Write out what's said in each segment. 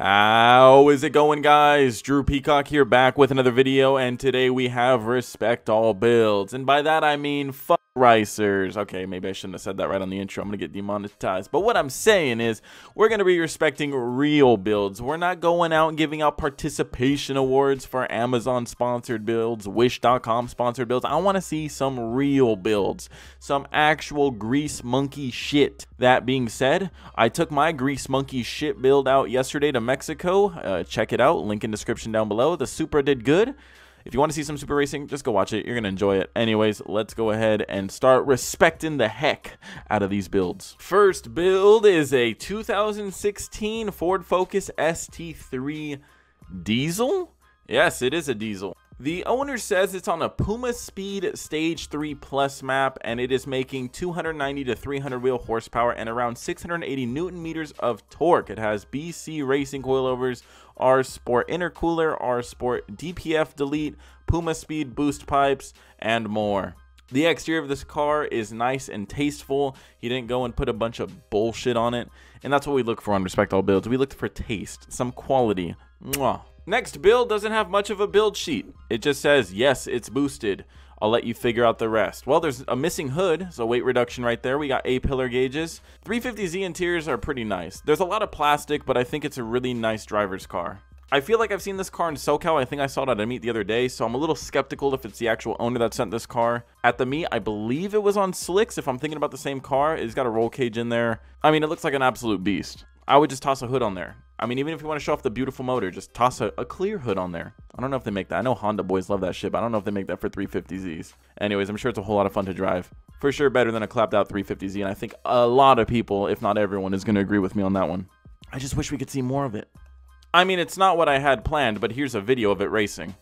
How is it going guys? Drew Peacock here back with another video and today we have respect all builds and by that I mean fuck ricers. Okay, maybe I shouldn't have said that right on the intro. I'm going to get demonetized. But what I'm saying is we're going to be respecting real builds. We're not going out and giving out participation awards for Amazon sponsored builds, wish.com sponsored builds. I want to see some real builds, some actual grease monkey shit. That being said, I took my grease monkey shit build out yesterday to Mexico. Uh, check it out. Link in description down below. The Supra did good. If you want to see some Supra racing, just go watch it. You're going to enjoy it. Anyways, let's go ahead and start respecting the heck out of these builds. First build is a 2016 Ford Focus ST3 diesel. Yes, it is a diesel. The owner says it's on a Puma Speed Stage 3 Plus map and it is making 290 to 300 wheel horsepower and around 680 newton meters of torque. It has BC racing coilovers, R Sport intercooler, R Sport DPF delete, Puma Speed boost pipes, and more. The exterior of this car is nice and tasteful. He didn't go and put a bunch of bullshit on it. And that's what we look for on Respect All Builds. We look for taste, some quality. Mwah. Next build doesn't have much of a build sheet. It just says, yes, it's boosted. I'll let you figure out the rest. Well, there's a missing hood, so weight reduction right there. We got A-pillar gauges. 350Z interiors are pretty nice. There's a lot of plastic, but I think it's a really nice driver's car. I feel like I've seen this car in SoCal. I think I saw it at a meet the other day, so I'm a little skeptical if it's the actual owner that sent this car. At the meet, I believe it was on Slicks, if I'm thinking about the same car. It's got a roll cage in there. I mean, it looks like an absolute beast. I would just toss a hood on there. I mean, even if you want to show off the beautiful motor, just toss a, a, clear hood on there. I don't know if they make that. I know Honda boys love that shit, but I don't know if they make that for 350Zs. Anyways, I'm sure it's a whole lot of fun to drive. For sure better than a clapped out 350Z, and I think a lot of people, if not everyone, is going to agree with me on that one. I just wish we could see more of it. I mean, it's not what I had planned, but here's a video of it racing.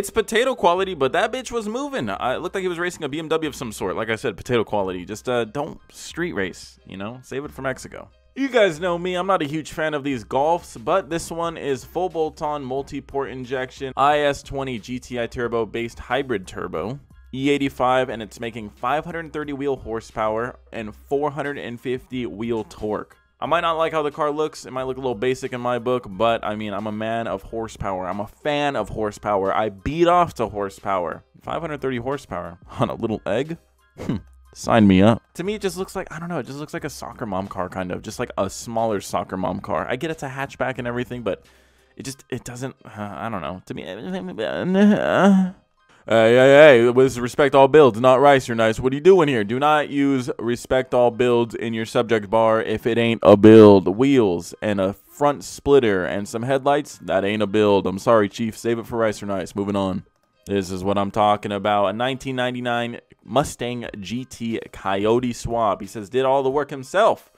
It's potato quality, but that bitch was moving. Uh, it looked like he was racing a BMW of some sort. Like I said, potato quality. Just uh, don't street race, you know? Save it for Mexico. You guys know me, I'm not a huge fan of these Golfs, but this one is full bolt-on multi-port injection IS20 GTI turbo based hybrid turbo. E85 and it's making 530 wheel horsepower and 450 wheel torque. I might not like how the car looks. It might look a little basic in my book, but I mean, I'm a man of horsepower. I'm a fan of horsepower. I beat off to horsepower. 530 horsepower on a little egg? Hmm. Sign me up. To me, it just looks like, I don't know, it just looks like a soccer mom car, kind of. Just like a smaller soccer mom car. I get it's a hatchback and everything, but it just, it doesn't, uh, I don't know. To me, Hey, hey, hey, with respect all builds, not rice or nice. What are you doing here? Do not use respect all builds in your subject bar if it ain't a build. Wheels and a front splitter and some headlights, that ain't a build. I'm sorry, Chief. Save it for rice or nice. Moving on. This is what I'm talking about. A 1999 Mustang GT Coyote swap. He says, did all the work himself.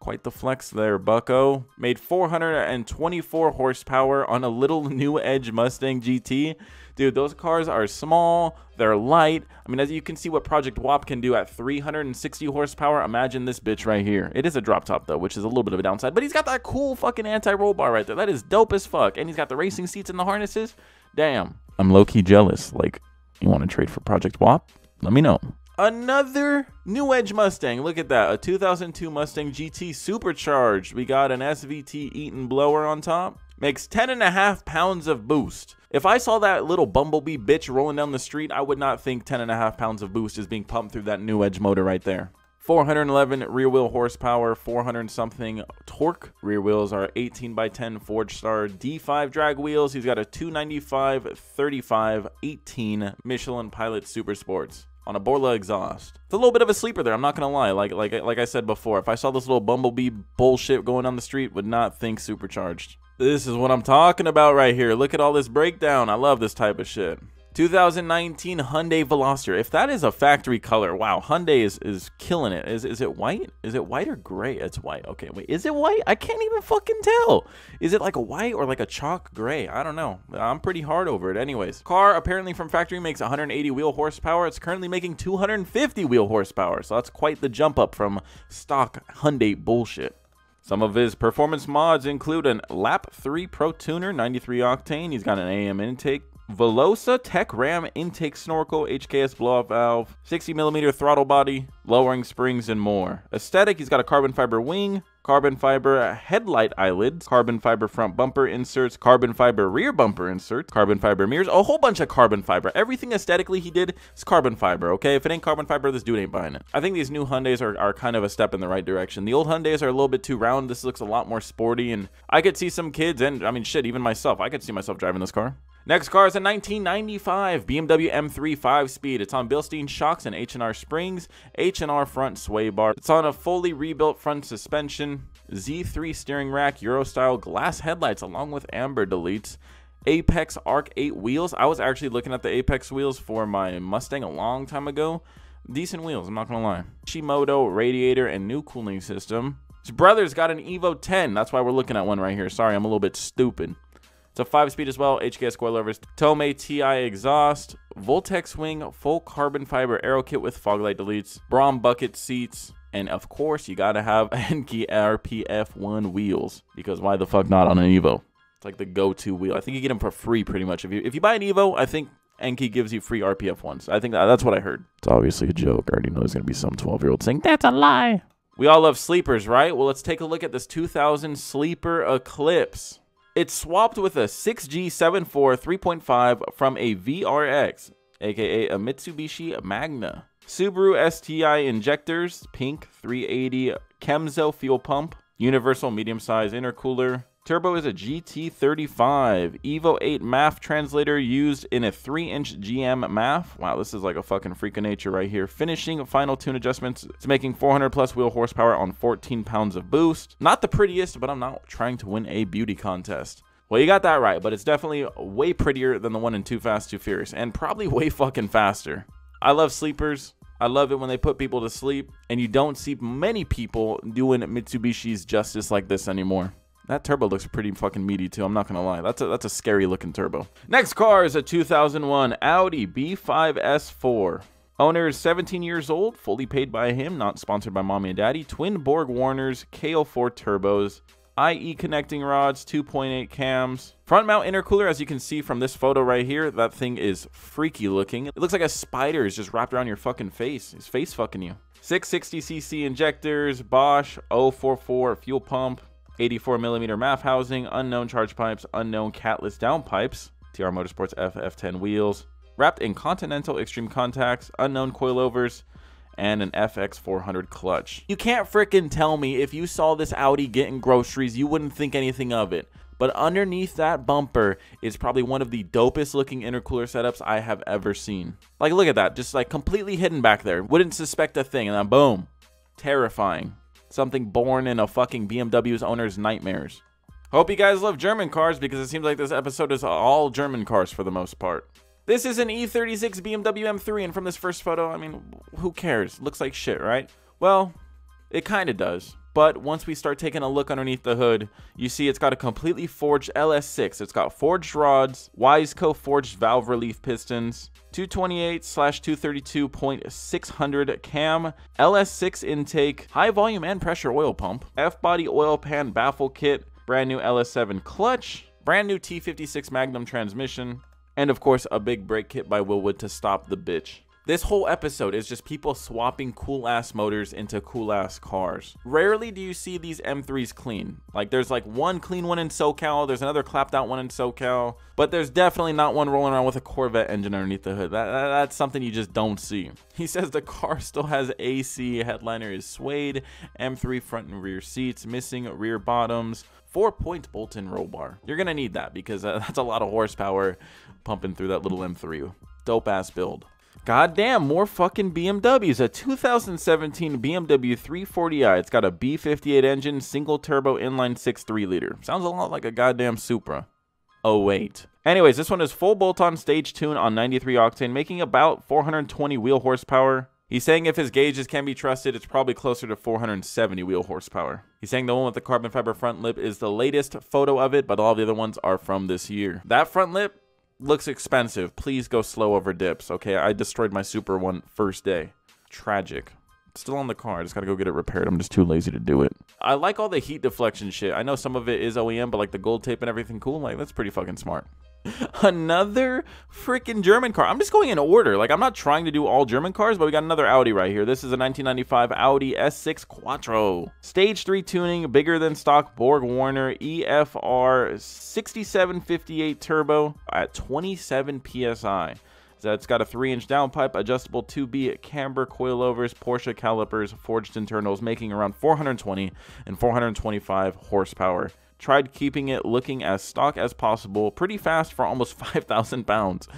Quite the flex there, bucko. Made 424 horsepower on a little new Edge Mustang GT. Dude, those cars are small, they're light. I mean, as you can see what Project WAP can do at 360 horsepower, imagine this bitch right here. It is a drop top, though, which is a little bit of a downside, but he's got that cool fucking anti-roll bar right there. That is dope as fuck. And he's got the racing seats and the harnesses. Damn. I'm low-key jealous. Like, you want to trade for Project WAP? Let me know. Another new Edge Mustang. Look at that. A 2002 Mustang GT supercharged. We got an SVT Eaton blower on top. Makes 10 and a half pounds of boost. If I saw that little bumblebee bitch rolling down the street, I would not think 10 and a half pounds of boost is being pumped through that new Edge motor right there. 411 rear wheel horsepower, 400 something torque. Rear wheels are 18 by 10 Forgestar D5 drag wheels. He's got a 295 35 18 Michelin Pilot Super Sports on a Borla exhaust. It's a little bit of a sleeper there. I'm not gonna lie. Like like like I said before, if I saw this little bumblebee bullshit going on the street, would not think supercharged. This is what I'm talking about right here. Look at all this breakdown. I love this type of shit. 2019 Hyundai Veloster. If that is a factory color, wow, Hyundai is, is killing it. Is, is it white? Is it white or gray? It's white. Okay, wait, is it white? I can't even fucking tell. Is it like a white or like a chalk gray? I don't know. I'm pretty hard over it. Anyways, car apparently from factory makes 180 wheel horsepower. It's currently making 250 wheel horsepower. So that's quite the jump up from stock Hyundai bullshit. Some of his performance mods include an Lap 3 Pro Tuner 93 octane. He's got an AM intake, Velossa Tech Ram intake snorkel, HKS blow-off valve, 60 millimeter throttle body, lowering springs, and more. Aesthetic, he's got a carbon fiber wing, carbon fiber headlight eyelids, carbon fiber front bumper inserts, carbon fiber rear bumper inserts, carbon fiber mirrors, a whole bunch of carbon fiber. Everything aesthetically he did is carbon fiber, okay? If it ain't carbon fiber, this dude ain't buying it. I think these new Hyundais are, are kind of a step in the right direction. The old Hyundais are a little bit too round. This looks a lot more sporty, and I could see some kids, and I mean, shit, even myself, I could see myself driving this car. Next car is a 1995 BMW M3 5-speed. It's on Bilstein shocks and H&R springs, H&R front sway bar. It's on a fully rebuilt front suspension, Z3 steering rack, Euro-style glass headlights along with amber deletes, Apex Arc 8 wheels. I was actually looking at the Apex wheels for my Mustang a long time ago. Decent wheels, I'm not gonna lie. Mishimoto radiator and new cooling system. His brother's got an Evo 10. That's why we're looking at one right here. Sorry, I'm a little bit stupid. It's a 5-speed as well, HKS coilovers, Tomei TI exhaust, Voltex wing, full carbon fiber aero kit with fog light deletes, Brom bucket seats, and of course, you gotta have Enkei RPF1 wheels, because why the fuck not on an Evo? It's like the go-to wheel. I think you get them for free pretty much. If you if you buy an Evo, I think Enkei gives you free RPF ones. I think that, that's what I heard. It's obviously a joke. I already know there's gonna be some 12-year-old saying that's a lie. We all love sleepers, right? Well, let's take a look at this 2000 Sleeper Eclipse. It's swapped with a 6G74 3.5 from a VRX, aka a Mitsubishi Magna. Subaru STI injectors, pink 380 Kemso fuel pump, universal medium size intercooler. Turbo is a GT35 Evo 8 MAF translator used in a 3 inch GM MAF. Wow, this is like a fucking freak of nature right here. Finishing final tune adjustments. It's making 400 plus wheel horsepower on 14 pounds of boost. Not the prettiest, but I'm not trying to win a beauty contest. Well, you got that right, but it's definitely way prettier than the one in Too Fast, Too Furious, and probably way fucking faster. I love sleepers. I love it when they put people to sleep, and you don't see many people doing Mitsubishi's justice like this anymore. That turbo looks pretty fucking meaty too. I'm not gonna lie. That's a that's a scary looking turbo. Next car is a 2001 Audi B5 S4. Owner is 17 years old, fully paid by him, not sponsored by mommy and daddy. Twin Borg Warners, KO4 turbos, IE connecting rods, 2.8 cams. Front mount intercooler, as you can see from this photo right here, that thing is freaky looking. It looks like a spider is just wrapped around your fucking face. His face fucking you. 660cc injectors, Bosch 044 fuel pump, 84 millimeter MAF housing, unknown charge pipes, unknown catless downpipes, TR Motorsports FF10 wheels, wrapped in Continental Extreme contacts, unknown coilovers, and an FX400 clutch. You can't fricking tell me if you saw this Audi getting groceries, you wouldn't think anything of it. But underneath that bumper is probably one of the dopest looking intercooler setups I have ever seen. Like, look at that. Just like completely hidden back there. Wouldn't suspect a thing. And then boom. Terrifying. Something born in a fucking BMW's owner's nightmares. Hope you guys love German cars because it seems like this episode is all German cars for the most part. This is an E36 BMW M3 and from this first photo, I mean, who cares? Looks like shit, right? Well, it kind of does. But once we start taking a look underneath the hood, you see it's got a completely forged LS6. It's got forged rods, Wiseco forged valve relief pistons, 228 slash 232.600 cam, LS6 intake, high volume and pressure oil pump, F-body oil pan baffle kit, brand new LS7 clutch, brand new T56 Magnum transmission, and of course a big brake kit by Wilwood to stop the bitch. This whole episode is just people swapping cool ass motors into cool ass cars. Rarely do you see these M3s clean. Like there's like one clean one in SoCal, there's another clapped out one in SoCal, but there's definitely not one rolling around with a Corvette engine underneath the hood. That, that, that's something you just don't see. He says the car still has AC, headliner is suede, M3 front and rear seats, missing rear bottoms, four point bolt-in roll bar. You're gonna need that because uh, that's a lot of horsepower pumping through that little M3. Dope ass build. God damn, more fucking BMWs. A 2017 BMW 340i. It's got a B58 engine, single turbo inline 6.3 liter. Sounds a lot like a goddamn Supra. Oh, wait. Anyways, this one is full bolt-on stage tune on 93 octane, making about 420 wheel horsepower. He's saying if his gauges can be trusted, it's probably closer to 470 wheel horsepower. He's saying the one with the carbon fiber front lip is the latest photo of it, but all the other ones are from this year. That front lip looks expensive. Please go slow over dips. Okay, I destroyed my Supra one first day. Tragic. still on the car. I just gotta go get it repaired. I'm just too lazy to do it. I like all the heat deflection shit. I know some of it is OEM, but like the gold tape and everything cool, like that's pretty fucking smart. another freaking German car. I'm just going in order. Like, I'm not trying to do all German cars, but we got another Audi right here. This is a 1995 Audi S6 Quattro. Stage 3 tuning, bigger than stock Borg Warner EFR 6758 turbo at 27 PSI. So it's got a 3-inch downpipe, adjustable 2B camber coilovers, Porsche calipers, forged internals, making around 420 and 425 horsepower. Tried keeping it looking as stock as possible, pretty fast for almost 5,000 pounds.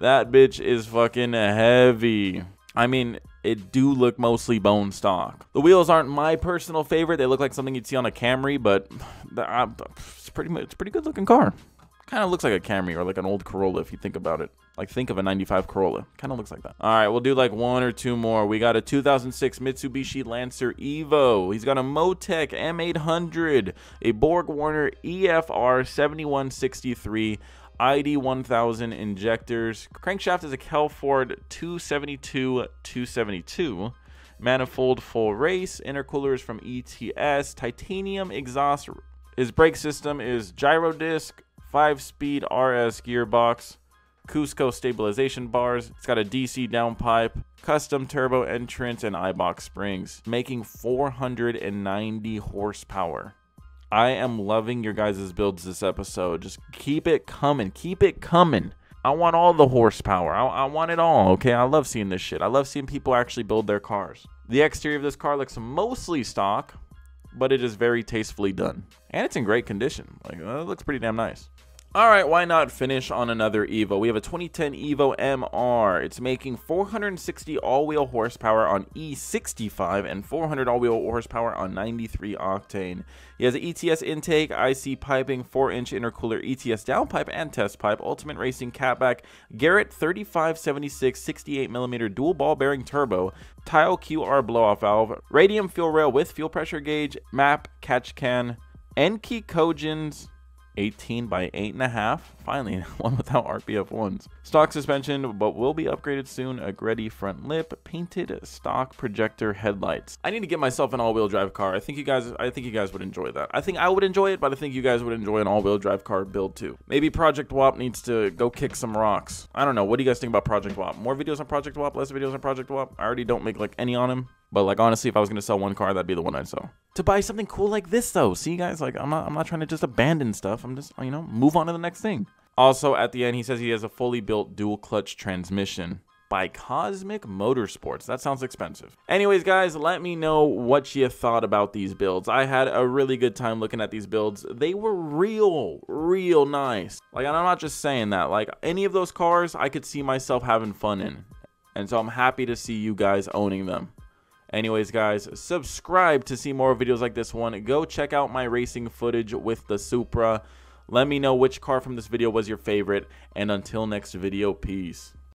That bitch is fucking heavy. I mean, it do look mostly bone stock. The wheels aren't my personal favorite. They look like something you'd see on a Camry, but uh, it's pretty much it's a pretty good looking car. Kind of looks like a Camry or like an old Corolla if you think about it. Like think of a 95 Corolla. Kind of looks like that. All right, we'll do like one or two more. We got a 2006 Mitsubishi Lancer Evo. He's got a Motec M800, a Borg Warner EFR 7163, ID 1000 injectors. Crankshaft is a Kelford 272 272 manifold full race, intercoolers from ETS, titanium exhaust. His brake system is Girodisc, 5-speed RS gearbox, Cusco stabilization bars. It's got a DC downpipe, custom turbo entrance, and Eibach springs, making 490 horsepower. I am loving your guys' builds this episode. Just keep it coming. Keep it coming. I want all the horsepower. I, I, want it all, okay? I love seeing this shit. I love seeing people actually build their cars. The exterior of this car looks mostly stock, but it is very tastefully done. And it's in great condition. Like, it looks pretty damn nice. All right, why not finish on another Evo? We have a 2010 Evo MR. It's making 460 all-wheel horsepower on E65 and 400 all-wheel horsepower on 93 octane. He has an ETS intake, IC piping, 4-inch intercooler ETS downpipe and test pipe, Ultimate Racing catback, Garrett 3576 68mm dual ball bearing turbo, Tial QR blow-off valve, radium fuel rail with fuel pressure gauge, map, catch can, Enkei Kojins, 18 by 8.5. Finally, one without RPF ones. Stock suspension, but will be upgraded soon. Agretti front lip, painted stock projector headlights. I need to get myself an all-wheel drive car. I think you guys I think you guys would enjoy that. I think I would enjoy it, but I think you guys would enjoy an all-wheel drive car build too. Maybe Project WAP needs to go kick some rocks. I don't know. What do you guys think about Project WAP? More videos on Project WAP, less videos on Project WAP? I already don't make like any on him. But like honestly, if I was gonna sell one car, that'd be the one I'd sell. To buy something cool like this though. See guys, like I'm not I'm not trying to just abandon stuff. I'm just you know, move on to the next thing. Also at the end he says he has a fully built dual clutch transmission by Cosmic Motorsports. That sounds expensive. Anyways, guys, let me know what you thought about these builds. I had a really good time looking at these builds. They were real, real nice. Like, and I'm not just saying that. Like, any of those cars, I could see myself having fun in. And so I'm happy to see you guys owning them. Anyways, guys, subscribe to see more videos like this one. Go check out my racing footage with the Supra. Let me know which car from this video was your favorite. And until next video, peace.